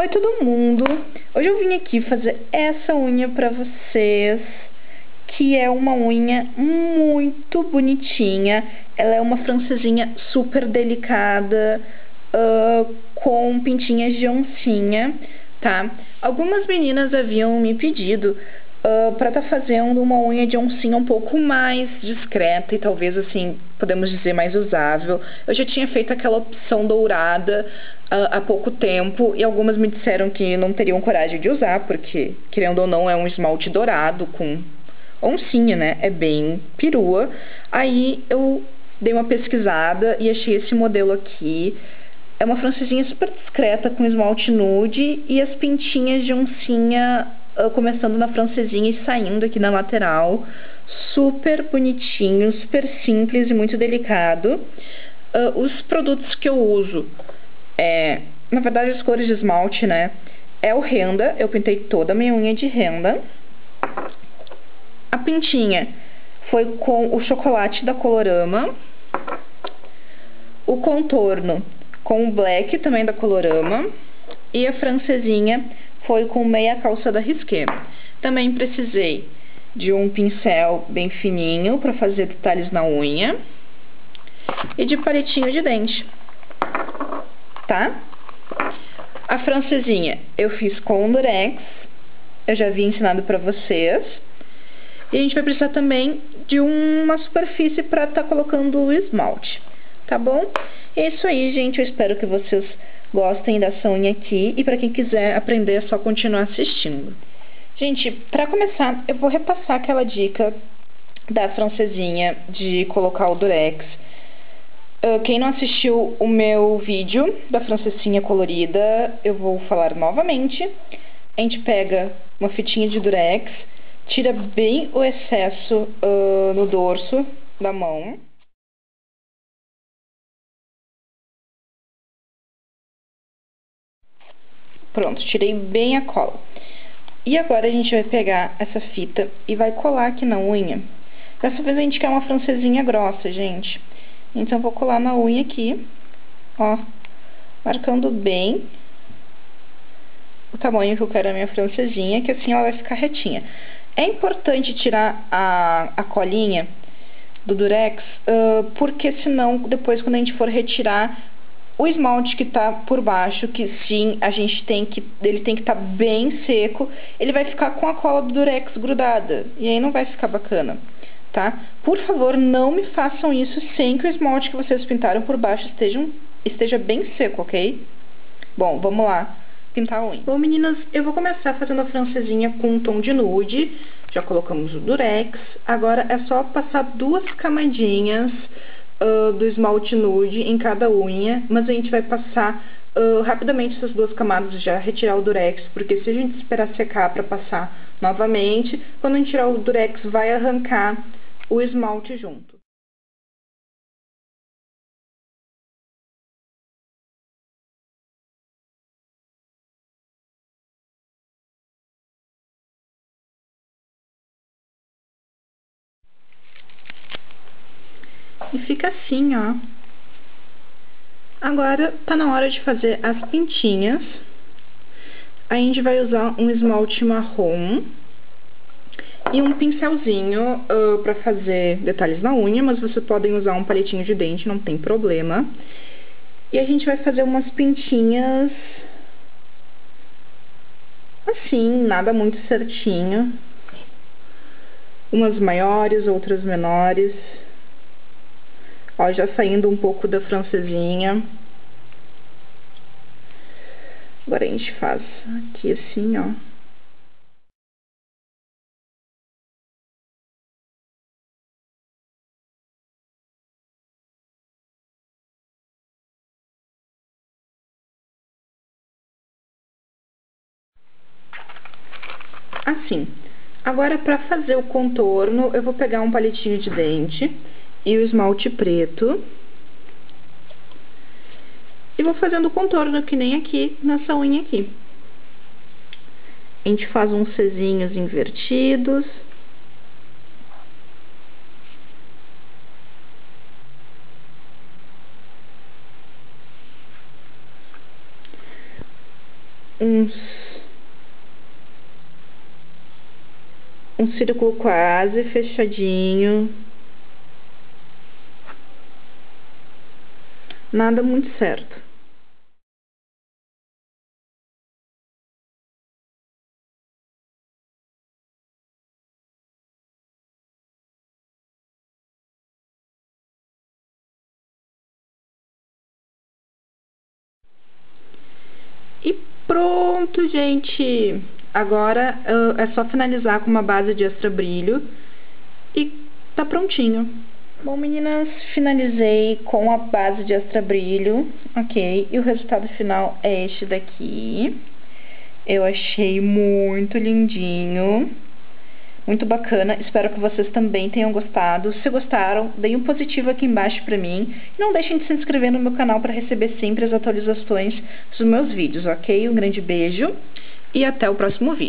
Oi todo mundo! Hoje eu vim aqui fazer essa unha pra vocês, que é uma unha muito bonitinha. Ela é uma francesinha super delicada, uh, com pintinhas de oncinha, tá? Algumas meninas haviam me pedido para estar tá fazendo uma unha de oncinha um pouco mais discreta e talvez assim, podemos dizer, mais usável. Eu já tinha feito aquela opção dourada uh, há pouco tempo e algumas me disseram que não teriam coragem de usar, porque, querendo ou não, é um esmalte dourado com oncinha, né? É bem perua. Aí eu dei uma pesquisada e achei esse modelo aqui. É uma francesinha super discreta com esmalte nude e as pintinhas de oncinha começando na francesinha e saindo aqui na lateral. Super bonitinho, super simples e muito delicado. Uh, os produtos que eu uso, é, na verdade as cores de esmalte, né? É o renda, eu pintei toda a minha unha de renda. A pintinha foi com o chocolate da Colorama. O contorno com o black também da Colorama. E a francesinha foi com meia calça da Risqué. Também precisei de um pincel bem fininho para fazer detalhes na unha e de palitinho de dente, tá? A francesinha eu fiz com durex, eu já havia ensinado para vocês. E a gente vai precisar também de uma superfície para estar tá colocando o esmalte, tá bom? É isso aí, gente, eu espero que vocês gostem dessa unha aqui e para quem quiser aprender é só continuar assistindo. Gente, para começar, eu vou repassar aquela dica da francesinha de colocar o durex. Uh, quem não assistiu o meu vídeo da francesinha colorida, eu vou falar novamente. A gente pega uma fitinha de durex, tira bem o excesso uh, no dorso da mão. Pronto, tirei bem a cola. E agora a gente vai pegar essa fita e vai colar aqui na unha. Dessa vez a gente quer uma francesinha grossa, gente. Então, vou colar na unha aqui, ó, marcando bem o tamanho que eu quero a minha francesinha, que assim ela vai ficar retinha. É importante tirar a, a colinha do durex, uh, porque senão, depois quando a gente for retirar, o esmalte que está por baixo, que sim, a gente tem que, ele tem que estar tá bem seco, ele vai ficar com a cola do durex grudada, e aí não vai ficar bacana, tá? Por favor, não me façam isso sem que o esmalte que vocês pintaram por baixo estejam, esteja bem seco, ok? Bom, vamos lá pintar a unha. Bom, meninas, eu vou começar fazendo a francesinha com um tom de nude, já colocamos o durex, agora é só passar duas camadinhas uh, do esmalte nude em cada unha, mas a gente vai passar uh, rapidamente essas duas camadas já retirar o durex, porque se a gente esperar secar para passar novamente, quando a gente tirar o durex vai arrancar o esmalte junto. E fica assim, ó. Agora, tá na hora de fazer as pintinhas. A gente vai usar um esmalte marrom e um pincelzinho uh, pra fazer detalhes na unha, mas vocês podem usar um palitinho de dente, não tem problema. E a gente vai fazer umas pintinhas assim, nada muito certinho. Umas maiores, outras menores. Ó, já saindo um pouco da francesinha. Agora a gente faz aqui assim, ó. Assim. Agora, para fazer o contorno, eu vou pegar um palitinho de dente e o esmalte preto. E vou fazendo contorno, que nem aqui, nessa unha aqui. A gente faz uns Czinhos invertidos. Uns... Um círculo quase fechadinho. Nada muito certo. E pronto, gente! Agora uh, é só finalizar com uma base de extra brilho e tá prontinho. Bom, meninas, finalizei com a base de extra brilho, ok? E o resultado final é este daqui. Eu achei muito lindinho. Muito bacana, espero que vocês também tenham gostado. Se gostaram, deem um positivo aqui embaixo pra mim. Não deixem de se inscrever no meu canal para receber sempre as atualizações dos meus vídeos, ok? Um grande beijo e até o próximo vídeo.